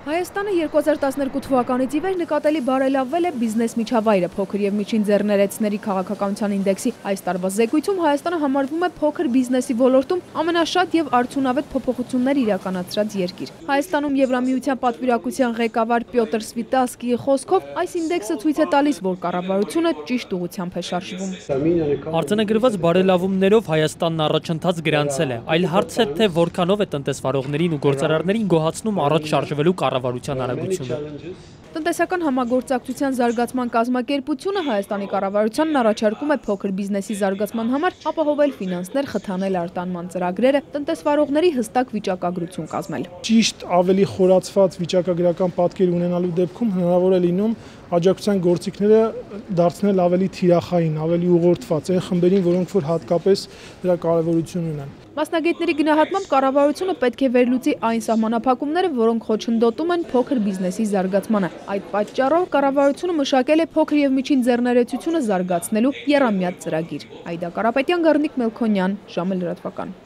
Հայաստանը 2012 թվականից ի վեր նկատելի բարելավվել է բիզնես միջավայրը փոքր եւ միջին ձեռներեցների քաղաքականության ինդեքսի այս տարվա զեկույցում Հայաստանը համարվում է փոքր բիզնեսի ոլորտում ամենաշատ եւ արդյունավետ փոփոխություններ իրականացրած երկիր։ Հայաստանում Եվրամիության պատվիրակության ղեկավար Պյոտր Սվիտասկիի խոսքով այս ինդեքսը ցույց է տալիս, որ կառավարությունը ճիշտ ուղղությամբ է շարժվում։ Արձանագրված բարելավումներով Հայաստանն առաջընթաց գրանցել է, այլ հարց է թե որքանով է տնտեսվարողներին ու գործարարներին գոհացնում առաջ շարժվելու կառավարության արագությունը։ Տնտեսական համագործակցության զարգացման կազմակերպությունը Հայաստանի կառավարությանն առաջարկում է փոքր բիզնեսի զարգացման համար ապահովել ֆինանսներ խթանել արտանման ծրագրերը, տնտեսվարողների հստակ վիճակագրություն կազմել։ Ճիշտ ավելի խորացված վիճակագրական պատկեր ունենալու դեպքում հնարավոր է լինում աջակցության գործիքները դարձնել ավելի թիրախային, ավելի ուղղորդված այն խմբերին, որոնք որ հատկապես դրա կարևորություն ունեն։ Մասնագետների գնահատմամբ կառավարությունը պետք է վերլուծի այն սահմանափակումները, որոնք խոչընդոտում են փոքր բիզնեսի զարգացմանը։ Այդ պատճառով կառավարությունը մշակել է փոքր եւ միջին ձեռներեցությունը զարգացնելու երամյա ծրագիր։ Այդա Կարապետյան, Գառնիկ Մելքոնյան, ժամը լրատվական։